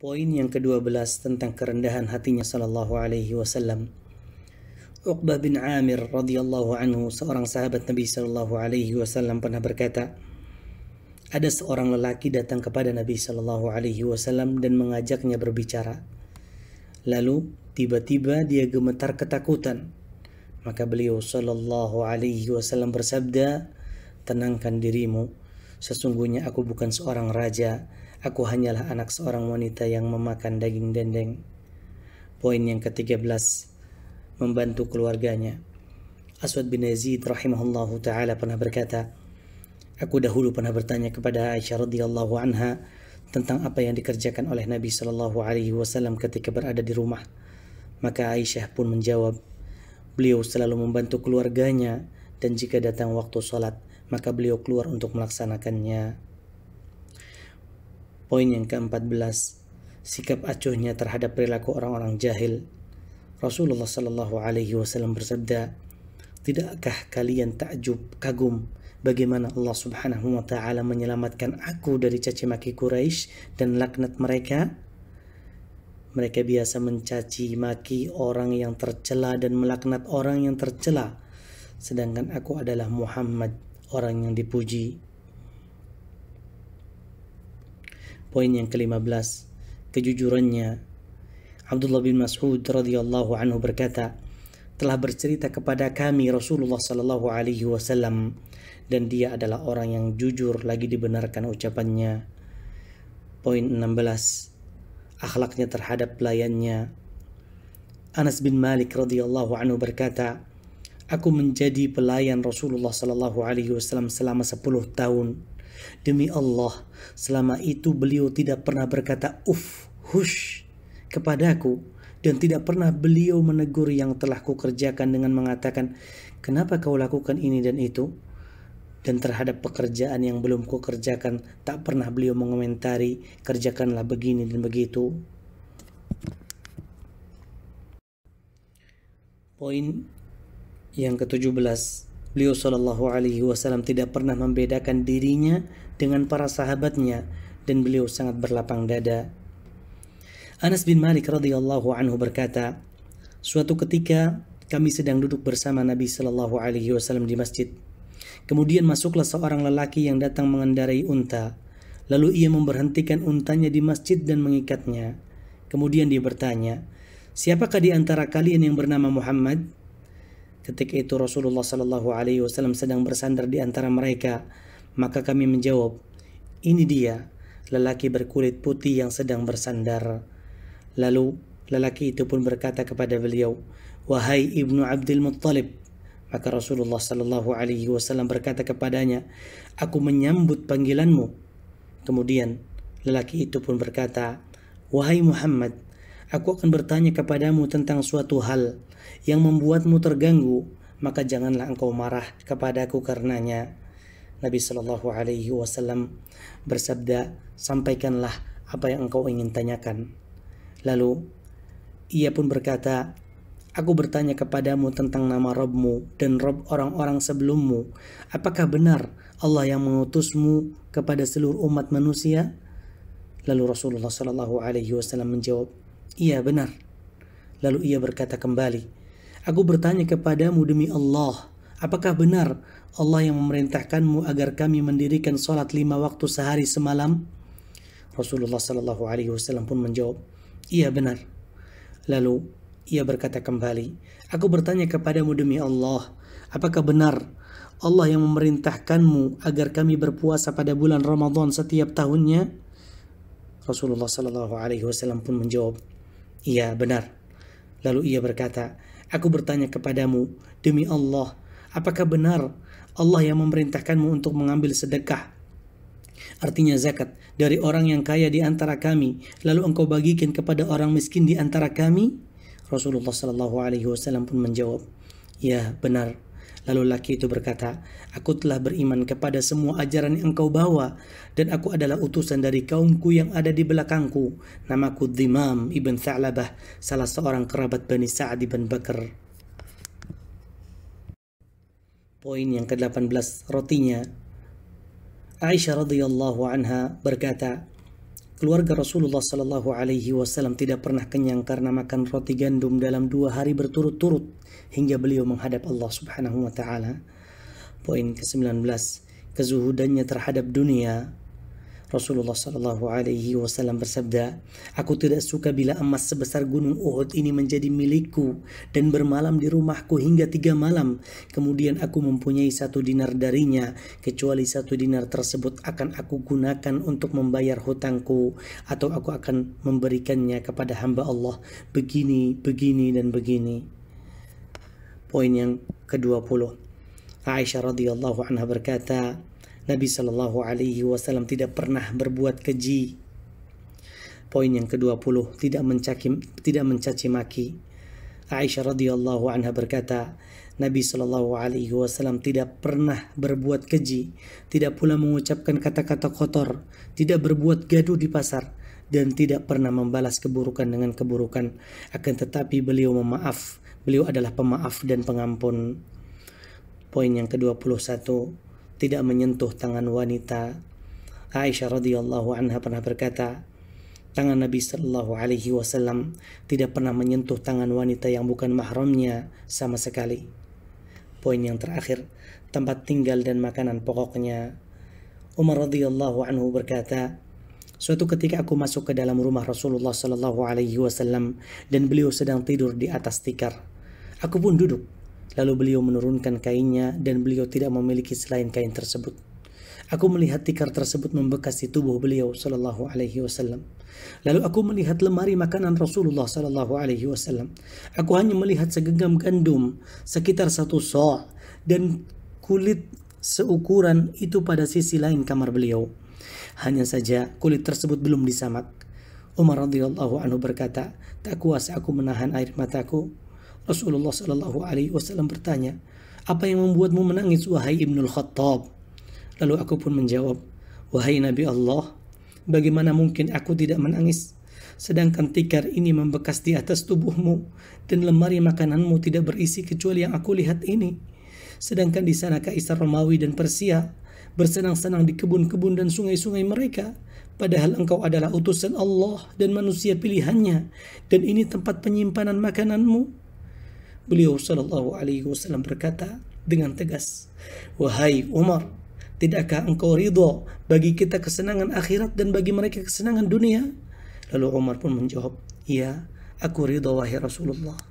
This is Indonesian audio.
Poin yang ke-12 tentang kerendahan hatinya sallallahu alaihi wasallam. Uqbah bin Amir radhiyallahu anhu, seorang sahabat Nabi sallallahu alaihi wasallam pernah berkata, ada seorang lelaki datang kepada Nabi sallallahu alaihi wasallam dan mengajaknya berbicara. Lalu tiba-tiba dia gemetar ketakutan. Maka beliau sallallahu alaihi wasallam bersabda, "Tenangkan dirimu, sesungguhnya aku bukan seorang raja." Aku hanyalah anak seorang wanita yang memakan daging dendeng. Poin yang ke-13, membantu keluarganya. Aswad bin Yazid rahimahullahu taala pernah berkata, Aku dahulu pernah bertanya kepada Aisyah radhiyallahu anha tentang apa yang dikerjakan oleh Nabi Shallallahu alaihi wasallam ketika berada di rumah. Maka Aisyah pun menjawab, beliau selalu membantu keluarganya dan jika datang waktu sholat, maka beliau keluar untuk melaksanakannya. Poin yang ke-14, sikap acuhnya terhadap perilaku orang-orang jahil. Rasulullah Shallallahu Alaihi Wasallam bersabda, Tidakkah kalian takjub, kagum bagaimana Allah Subhanahu wa taala menyelamatkan aku dari caci maki Quraisy dan laknat mereka? Mereka biasa mencaci maki orang yang tercela dan melaknat orang yang tercela. Sedangkan aku adalah Muhammad, orang yang dipuji. Poin yang ke-15, kejujurannya. Abdullah bin Mas'ud radhiyallahu anhu berkata, telah bercerita kepada kami Rasulullah sallallahu alaihi wasallam dan dia adalah orang yang jujur lagi dibenarkan ucapannya. Poin 16. Akhlaknya terhadap pelayannya. Anas bin Malik radhiyallahu anhu berkata, Aku menjadi pelayan Rasulullah sallallahu alaihi wasallam selama 10 tahun Demi Allah, selama itu beliau tidak pernah berkata uff, hush kepadaku dan tidak pernah beliau menegur yang telah kukerjakan dengan mengatakan, "Kenapa kau lakukan ini dan itu?" Dan terhadap pekerjaan yang belum kukerjakan, tak pernah beliau mengomentari, "Kerjakanlah begini dan begitu." Poin yang ke-17 Beliau Shallallahu Alaihi Wasallam tidak pernah membedakan dirinya dengan para sahabatnya dan beliau sangat berlapang dada. Anas bin Malik radhiyallahu anhu berkata, suatu ketika kami sedang duduk bersama Nabi Shallallahu Alaihi Wasallam di masjid. Kemudian masuklah seorang lelaki yang datang mengendarai unta. Lalu ia memberhentikan untanya di masjid dan mengikatnya. Kemudian dia bertanya, Siapakah di antara kalian yang bernama Muhammad? Ketika itu Rasulullah Shallallahu Alaihi Wasallam sedang bersandar di antara mereka, maka kami menjawab, ini dia lelaki berkulit putih yang sedang bersandar. Lalu lelaki itu pun berkata kepada beliau, wahai ibnu Abdul Muttalib. Maka Rasulullah Shallallahu Alaihi Wasallam berkata kepadanya, aku menyambut panggilanmu. Kemudian lelaki itu pun berkata, wahai Muhammad, aku akan bertanya kepadamu tentang suatu hal yang membuatmu terganggu, maka janganlah engkau marah kepadaku karenanya. Nabi Shallallahu Alaihi Wasallam bersabda, sampaikanlah apa yang engkau ingin tanyakan. Lalu ia pun berkata, Aku bertanya kepadamu tentang nama Robmu dan Rob orang-orang sebelummu. Apakah benar Allah yang mengutusmu kepada seluruh umat manusia? Lalu Rasulullah Shallallahu Alaihi Wasallam menjawab, Iya benar. Lalu ia berkata kembali, Aku bertanya kepadamu demi Allah, apakah benar Allah yang memerintahkanmu agar kami mendirikan sholat lima waktu sehari semalam? Rasulullah Shallallahu Alaihi Wasallam pun menjawab, Iya benar. Lalu ia berkata kembali, Aku bertanya kepadamu demi Allah, apakah benar Allah yang memerintahkanmu agar kami berpuasa pada bulan Ramadan setiap tahunnya? Rasulullah Shallallahu Alaihi Wasallam pun menjawab, Iya benar. Lalu ia berkata, Aku bertanya kepadamu, demi Allah, apakah benar Allah yang memerintahkanmu untuk mengambil sedekah? Artinya zakat dari orang yang kaya di antara kami, lalu engkau bagikan kepada orang miskin di antara kami? Rasulullah Shallallahu Alaihi Wasallam pun menjawab, Ya benar. Lalu laki itu berkata, Aku telah beriman kepada semua ajaran yang engkau bawa, dan aku adalah utusan dari kaumku yang ada di belakangku. Namaku Dimam ibn Tha'labah, salah seorang kerabat Bani Sa'ad ibn Bakar. Poin yang ke-18, rotinya. Aisyah radhiyallahu anha berkata, Keluarga Rasulullah Sallallahu Alaihi Wasallam tidak pernah kenyang karena makan roti gandum dalam dua hari berturut-turut hingga beliau menghadap Allah Subhanahu Wa Taala. Poin ke-19, kezuhudannya terhadap dunia Rasulullah Shallallahu Alaihi Wasallam bersabda, Aku tidak suka bila emas sebesar gunung Uhud ini menjadi milikku dan bermalam di rumahku hingga tiga malam. Kemudian aku mempunyai satu dinar darinya, kecuali satu dinar tersebut akan aku gunakan untuk membayar hutangku atau aku akan memberikannya kepada hamba Allah begini, begini dan begini. Poin yang ke-20. Aisyah radhiyallahu anha berkata, Nabi Shallallahu Alaihi Wasallam tidak pernah berbuat keji. Poin yang ke-20 tidak mencaci tidak mencaci maki. Aisyah radhiyallahu anha berkata, Nabi Shallallahu Alaihi Wasallam tidak pernah berbuat keji, tidak pula mengucapkan kata-kata kotor, tidak berbuat gaduh di pasar, dan tidak pernah membalas keburukan dengan keburukan. Akan tetapi beliau memaaf, beliau adalah pemaaf dan pengampun. Poin yang ke-21, tidak menyentuh tangan wanita. Aisyah radhiyallahu anha pernah berkata, tangan Nabi Shallallahu alaihi wasallam tidak pernah menyentuh tangan wanita yang bukan mahramnya sama sekali. Poin yang terakhir, tempat tinggal dan makanan pokoknya. Umar radhiyallahu anhu berkata, Suatu ketika aku masuk ke dalam rumah Rasulullah Shallallahu Alaihi Wasallam dan beliau sedang tidur di atas tikar. Aku pun duduk Lalu beliau menurunkan kainnya dan beliau tidak memiliki selain kain tersebut. Aku melihat tikar tersebut membekas di tubuh beliau sallallahu alaihi wasallam. Lalu aku melihat lemari makanan Rasulullah sallallahu alaihi wasallam. Aku hanya melihat segenggam gandum sekitar satu so' dan kulit seukuran itu pada sisi lain kamar beliau. Hanya saja kulit tersebut belum disamak. Umar radhiyallahu anhu berkata, "Tak kuasa aku menahan air mataku Rasulullah Shallallahu Alaihi Wasallam bertanya, apa yang membuatmu menangis wahai Ibnul Khattab? Lalu aku pun menjawab, wahai Nabi Allah, bagaimana mungkin aku tidak menangis? Sedangkan tikar ini membekas di atas tubuhmu dan lemari makananmu tidak berisi kecuali yang aku lihat ini. Sedangkan di sana Kaisar Romawi dan Persia bersenang-senang di kebun-kebun dan sungai-sungai mereka. Padahal engkau adalah utusan Allah dan manusia pilihannya. Dan ini tempat penyimpanan makananmu. Beliau Shallallahu Alaihi Wasallam berkata dengan tegas, wahai Umar, tidakkah engkau ridho bagi kita kesenangan akhirat dan bagi mereka kesenangan dunia? Lalu Umar pun menjawab, iya, aku ridho wahai Rasulullah.